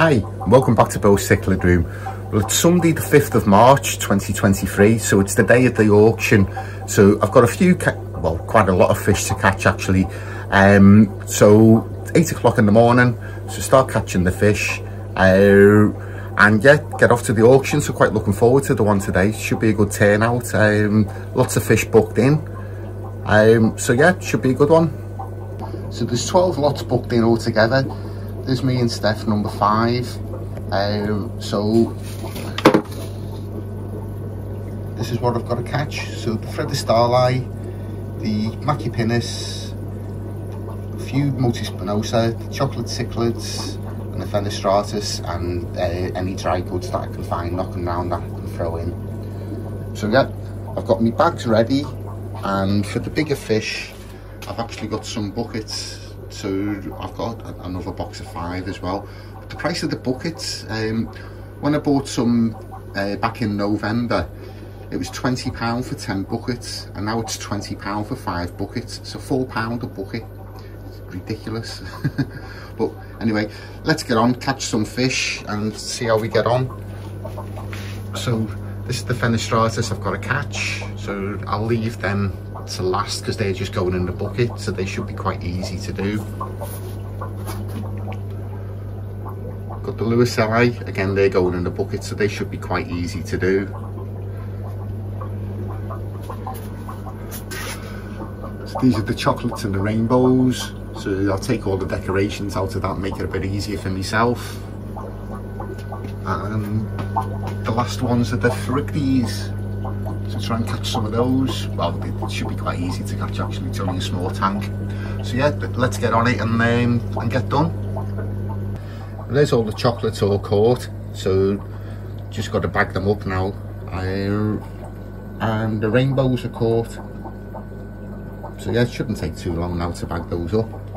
Hi, welcome back to Bill's Cichlid Room. Well, it's Sunday the 5th of March 2023, so it's the day of the auction. So I've got a few, well, quite a lot of fish to catch actually. Um, so 8 o'clock in the morning, so start catching the fish. Uh, and yeah, get off to the auction, so quite looking forward to the one today. Should be a good turnout, um, lots of fish booked in. Um, so yeah, should be a good one. So there's 12 lots booked in altogether. There's me and Steph number five. Um, so this is what I've got to catch. So the Threaded Starlight, the Mackie Pinus, a few Multispinosa, the Chocolate Cichlids, and the Fenestratus, and uh, any dry goods that I can find knocking around that I can throw in. So yeah, I've got my bags ready, and for the bigger fish, I've actually got some buckets so I've got another box of five as well. But the price of the buckets, um, when I bought some uh, back in November, it was £20 for 10 buckets, and now it's £20 for five buckets, so £4 a bucket. It's ridiculous. but anyway, let's get on, catch some fish, and see how we get on. So this is the Fenestratus I've got to catch, so I'll leave them to last because they're just going in the bucket so they should be quite easy to do. Got the Lewis Lewisii again they're going in the bucket so they should be quite easy to do. So these are the chocolates and the rainbows. So I'll take all the decorations out of that make it a bit easier for myself. And the last ones are the Ferrictes to try and catch some of those. Well, it should be quite easy to catch actually, it's only a small tank. So yeah, let's get on it and, um, and get done. there's all the chocolates all caught, so just got to bag them up now. Uh, and the rainbows are caught. So yeah, it shouldn't take too long now to bag those up.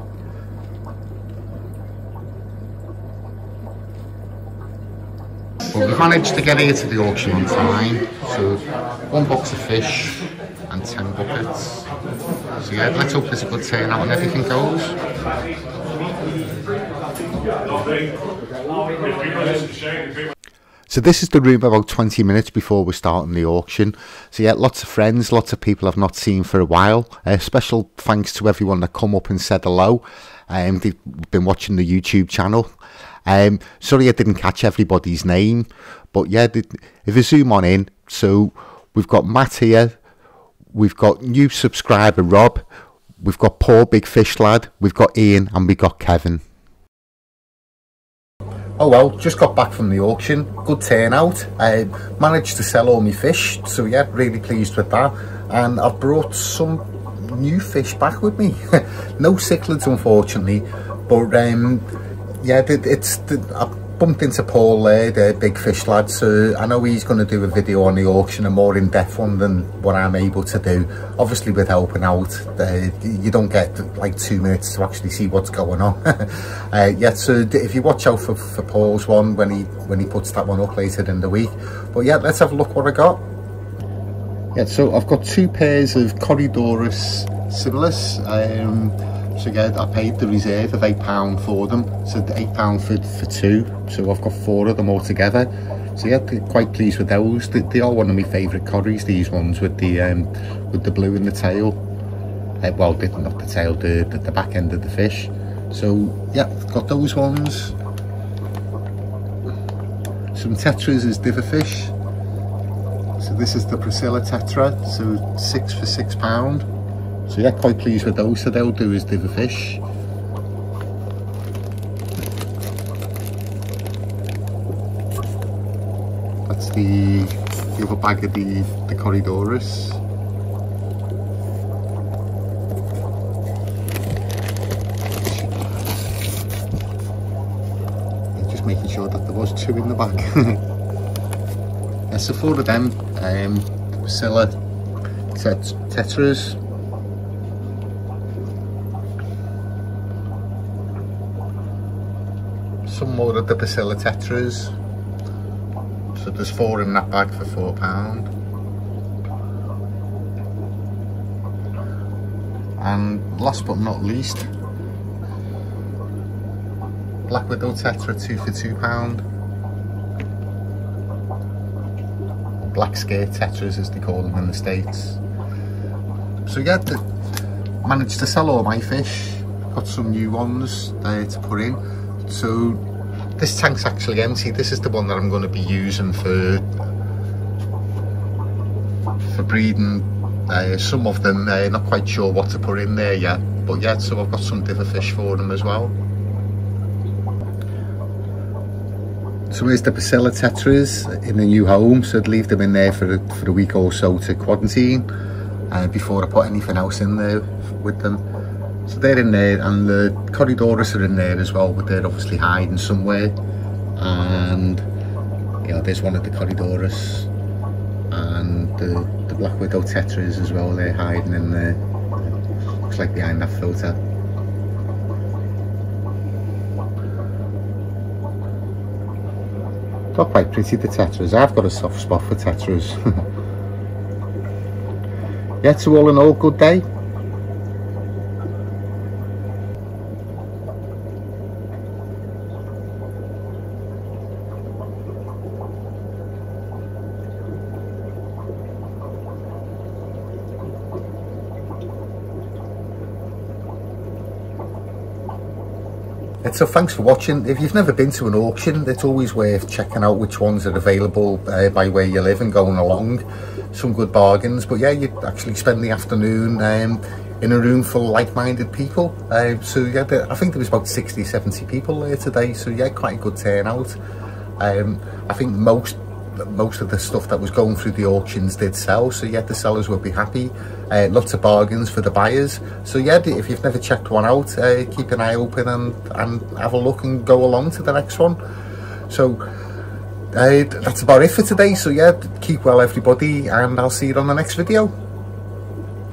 We've managed to get here to the auction on time. So one box of fish and 10 buckets. So yeah, let's hope there's a good turnout and everything goes. So this is the room about 20 minutes before we're starting the auction. So yeah, lots of friends, lots of people I've not seen for a while. Uh, special thanks to everyone that come up and said hello. Um, they've been watching the YouTube channel. Um, sorry I didn't catch everybody's name, but yeah, if you zoom on in, so we've got Matt here, we've got new subscriber Rob, we've got poor Big Fish Lad, we've got Ian, and we got Kevin. Oh well, just got back from the auction, good turnout, I managed to sell all my fish, so yeah, really pleased with that, and I've brought some new fish back with me. no cichlids unfortunately, but um, yeah, it's I bumped into Paul there, the big fish lad. So I know he's going to do a video on the auction, a more in-depth one than what I'm able to do. Obviously, with helping out, you don't get like two minutes to actually see what's going on. uh, yeah, so if you watch out for, for Paul's one when he when he puts that one up later in the week. But yeah, let's have a look what I got. Yeah, so I've got two pairs of Corydoras similis. Um, so yeah, I paid the reserve of £8 for them, so £8 for, for two, so I've got four of them all together. So yeah, quite pleased with those. They, they are one of my favourite curries, these ones with the um, with the blue in the tail. Uh, well, not the tail, the, the, the back end of the fish. So yeah, got those ones. Some tetras as is fish. So this is the Pristella tetra, so six for six pound. So yeah, quite pleased with those. So they'll do is do the fish. That's the, the other bag of the, the Corydoras. Just making sure that there was two in the bag. yeah, so four of them, um, Pristella, tet Tetras, some more of the Pristella Tetras. So there's four in that bag for four pound. And last but not least, Black Widow Tetra, two for two pound. Black skirt Tetras as they call them in the States. So yeah, the, managed to sell all my fish. Got some new ones there to put in. So this tank's actually empty. This is the one that I'm going to be using for for breeding. Uh, some of them, uh, not quite sure what to put in there yet. But yeah, so I've got some different fish for them as well. So here's the Pristella Tetras in the new home. So I'd leave them in there for a, for a week or so to quarantine uh, before I put anything else in there with them. So they're in there and the Corydoras are in there as well, but they're obviously hiding somewhere. And yeah, there's one of the Corydoras and the, the Black Widow Tetras as well, they're hiding in there. Looks like behind that filter. Got quite pretty the Tetras. I've got a soft spot for Tetras. yeah, so all in all, good day. So thanks for watching. If you've never been to an auction it's always worth checking out which ones are available uh, by where you live and going along. Some good bargains but yeah you actually spend the afternoon um, in a room full of like-minded people. Uh, so yeah there, I think there was about 60 70 people there today so yeah quite a good turnout. Um, I think most most of the stuff that was going through the auctions did sell. So yeah the sellers would be happy. Uh, lots of bargains for the buyers. So yeah if you've never checked one out uh, keep an eye open and and have a look and go along to the next one. So uh, that's about it for today. So yeah keep well everybody and I'll see you on the next video